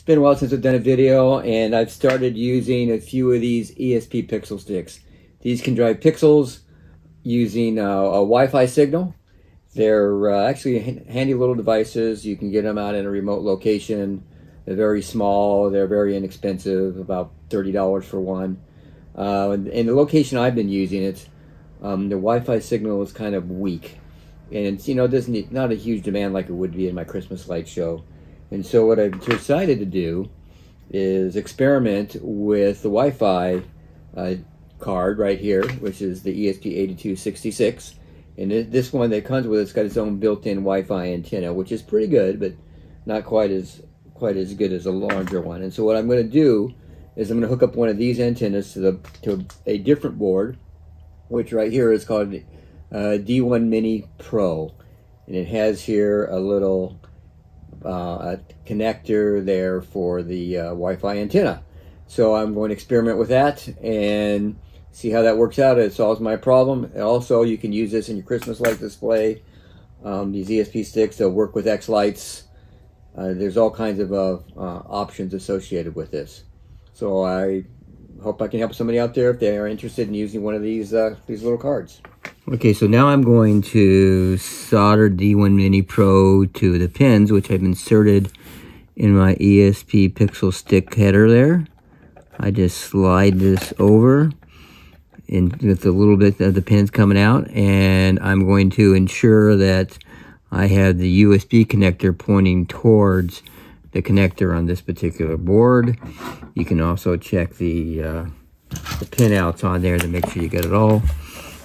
it's been a while since I've done a video, and I've started using a few of these ESP pixel sticks. These can drive pixels using uh, a Wi-Fi signal. They're uh, actually handy little devices. You can get them out in a remote location. They're very small. They're very inexpensive, about $30 for one. Uh, and, and, the location I've been using it, um, the Wi-Fi signal is kind of weak. And it's, you know, doesn't, not a huge demand like it would be in my Christmas light show. And so what I've decided to do is experiment with the Wi-Fi uh, card right here, which is the ESP8266. And this one that comes with it's got its own built-in Wi-Fi antenna, which is pretty good, but not quite as quite as good as a larger one. And so what I'm going to do is I'm going to hook up one of these antennas to the to a different board, which right here is called uh, D1 Mini Pro, and it has here a little uh, a connector there for the uh, Wi-Fi antenna. So I'm going to experiment with that and see how that works out. It solves my problem. Also, you can use this in your Christmas light display. Um, these ESP sticks, they'll work with xLights. Uh, there's all kinds of uh, uh, options associated with this. So I hope I can help somebody out there if they are interested in using one of these uh, these little cards. Okay, so now I'm going to solder D1 Mini Pro to the pins, which I've inserted in my ESP Pixel Stick header there. I just slide this over and with a little bit of the pins coming out, and I'm going to ensure that I have the USB connector pointing towards the connector on this particular board. You can also check the, uh, the pin outs on there to make sure you get it all.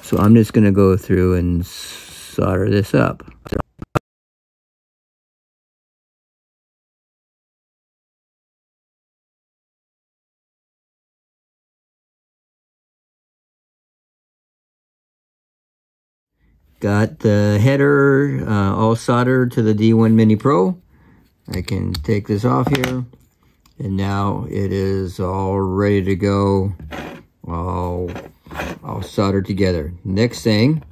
So I'm just going to go through and solder this up. Got the header uh, all soldered to the D1 Mini Pro. I can take this off here. And now it is all ready to go. All, all soldered together. Next thing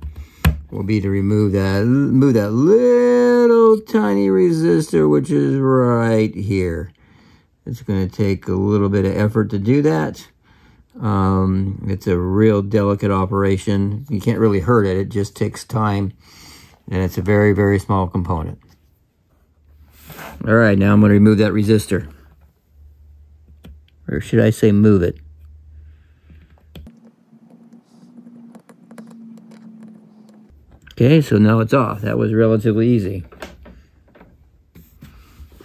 will be to remove that, move that little tiny resistor, which is right here. It's going to take a little bit of effort to do that. Um, it's a real delicate operation. You can't really hurt it. It just takes time. And it's a very, very small component. All right, now I'm going to remove that resistor. Or should I say move it? Okay, so now it's off. That was relatively easy.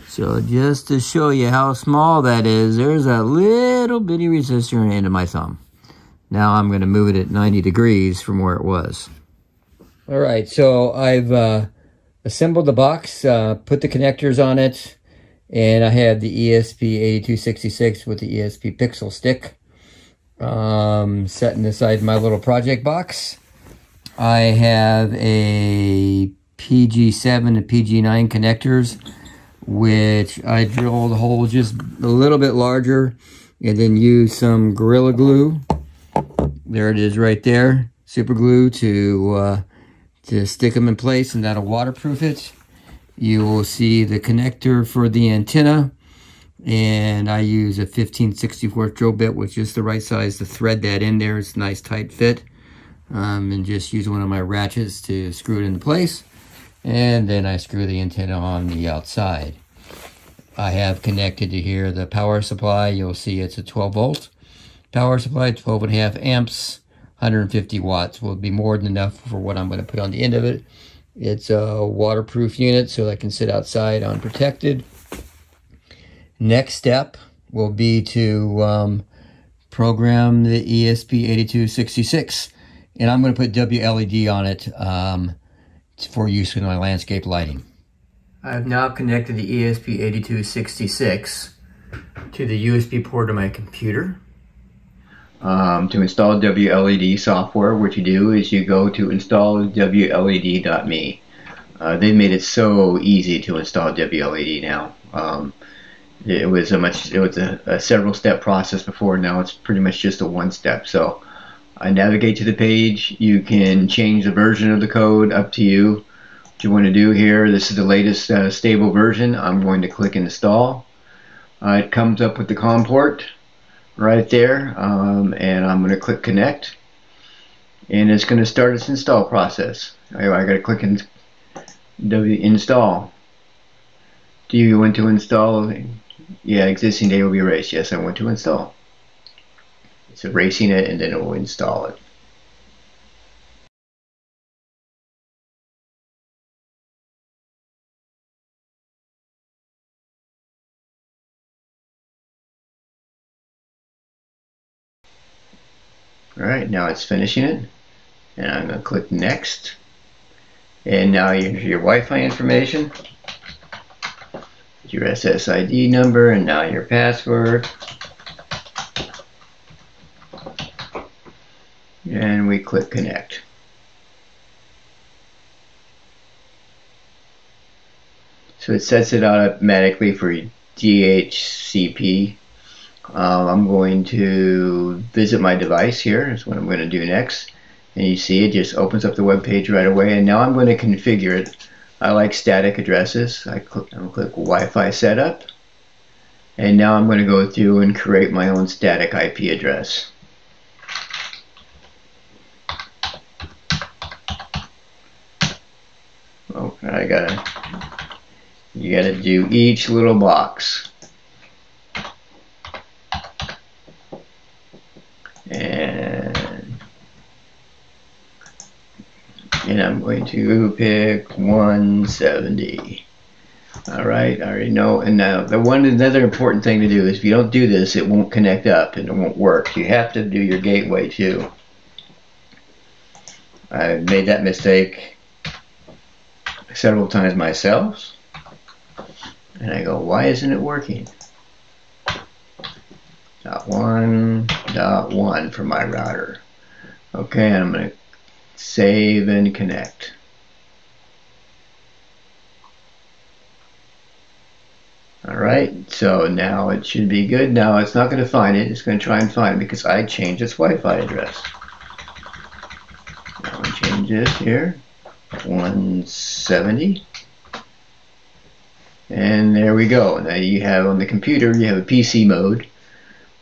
So just to show you how small that is, there's a little bitty resistor in the end of my thumb. Now I'm going to move it at 90 degrees from where it was. All right, so I've uh, assembled the box, uh, put the connectors on it, and I have the ESP8266 with the ESP Pixel stick um, setting aside my little project box. I have a PG7 and PG9 connectors which I drilled a hole just a little bit larger and then use some Gorilla Glue. There it is right there. Super glue to, uh, to stick them in place and that'll waterproof it. You will see the connector for the antenna and I use a 1564 drill bit which is the right size to thread that in there. It's a nice tight fit. Um, and just use one of my ratchets to screw it into place and then I screw the antenna on the outside. I have connected to here the power supply. You'll see it's a 12 volt power supply, 12 and a half amps, 150 watts will be more than enough for what I'm going to put on the end of it. It's a waterproof unit so I can sit outside unprotected. Next step will be to um, program the ESP8266 and I'm going to put WLED on it um, for use in my landscape lighting. I've now connected the ESP8266 to the USB port of my computer. Um, to install WLED software, what you do is you go to installwled.me. Uh, they've made it so easy to install WLED now. Um, it was a much it was a, a several step process before. Now it's pretty much just a one step. So I navigate to the page. You can change the version of the code up to you. What you want to do here, this is the latest uh, stable version. I'm going to click install. Uh, it comes up with the COM port right there um, and I'm going to click connect and it's going to start its install process. I, I got to click in, w, install. Do you want to install? Yeah, existing data will be erased. Yes, I want to install. It's erasing it and then it will install it. Alright, now it's finishing it. And I'm going to click next. And now enter your Wi-Fi information, your SSID number, and now your password. And we click connect. So it sets it automatically for DHCP um, I'm going to visit my device here is what I'm going to do next. And you see it just opens up the web page right away. And now I'm going to configure it. I like static addresses. I click, I'm going to click Wi-Fi setup. And now I'm going to go through and create my own static IP address oh I gotta you gotta do each little box and I'm going to pick 170. All right, I already know. And now the one another important thing to do is if you don't do this, it won't connect up and it won't work. You have to do your gateway too. I made that mistake several times myself. And I go, why isn't it working? Dot one, dot one for my router. Okay, I'm going to save and connect. Alright, so now it should be good. Now it's not going to find it. It's going to try and find it because I changed its Wi-Fi address. Now we change this here. 170. And there we go. Now you have on the computer, you have a PC mode.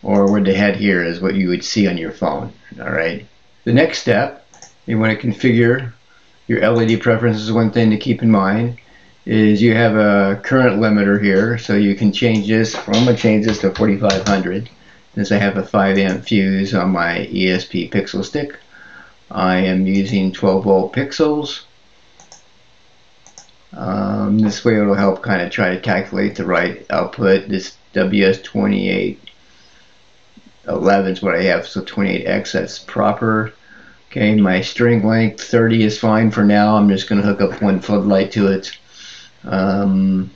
Or what they had here is what you would see on your phone. Alright. The next step you want to configure your LED preferences. One thing to keep in mind is you have a current limiter here, so you can change this. I'm going to change this to 4500 since I have a 5 amp fuse on my ESP pixel stick. I am using 12 volt pixels. Um, this way it'll help kind of try to calculate the right output. This WS2811 is what I have, so 28X, that's proper. Okay, my string length 30 is fine for now. I'm just going to hook up one floodlight to it. Um,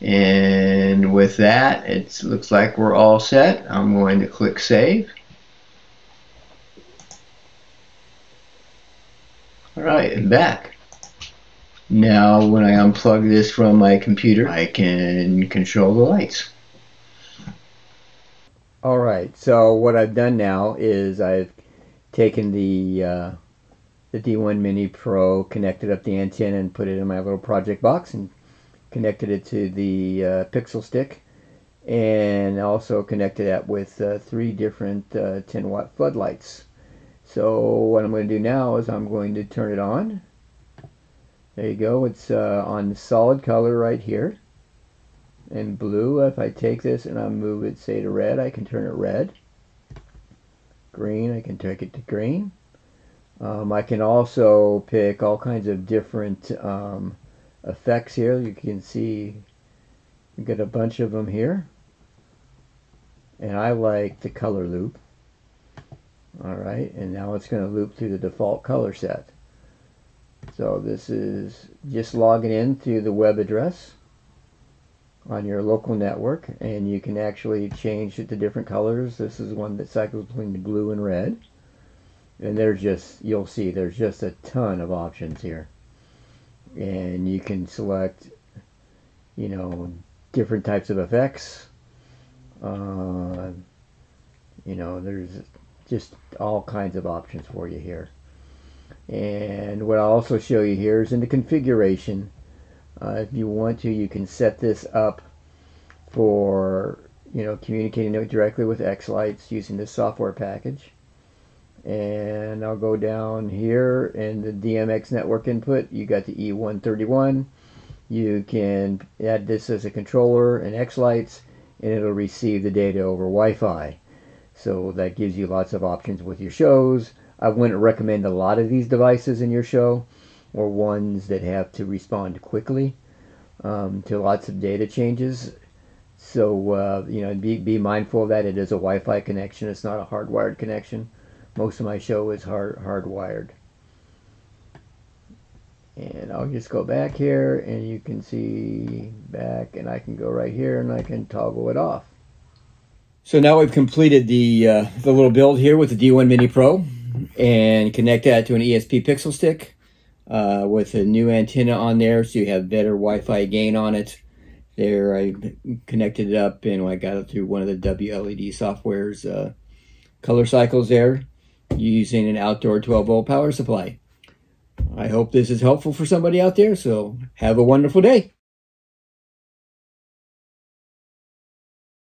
and with that, it looks like we're all set. I'm going to click Save. Alright, I'm back. Now when I unplug this from my computer, I can control the lights. Alright, so what I've done now is I've taken the uh, the D1 Mini Pro, connected up the antenna and put it in my little project box and connected it to the uh, Pixel Stick and also connected that with uh, three different uh, 10 watt floodlights. So what I'm going to do now is I'm going to turn it on. There you go, it's uh, on solid color right here. And blue, if I take this and I move it say to red, I can turn it red. Green I can take it to green. Um, I can also pick all kinds of different um, effects here. You can see you get a bunch of them here. And I like the color loop. Alright and now it's going to loop through the default color set so this is just logging in to the web address on your local network and you can actually change it to different colors. This is one that cycles between the blue and red. And there's just, you'll see, there's just a ton of options here. And you can select, you know, different types of effects. Uh, you know, there's just all kinds of options for you here. And what I'll also show you here is in the configuration uh, if you want to, you can set this up for you know, communicating directly with xLights using this software package. And I'll go down here in the DMX network input. You got the E131. You can add this as a controller and xLights, and it'll receive the data over Wi-Fi. So that gives you lots of options with your shows. I wouldn't recommend a lot of these devices in your show, or ones that have to respond quickly um, to lots of data changes. So uh, you know, be be mindful that. It is a Wi-Fi connection. It's not a hardwired connection. Most of my show is hard hardwired. And I'll just go back here, and you can see back, and I can go right here, and I can toggle it off. So now we've completed the uh, the little build here with the D1 Mini Pro, and connect that to an ESP Pixel Stick uh, with a new antenna on there, so you have better Wi-Fi gain on it there. I connected it up and I got it through one of the WLED software's uh, color cycles there using an outdoor 12 volt power supply. I hope this is helpful for somebody out there, so have a wonderful day.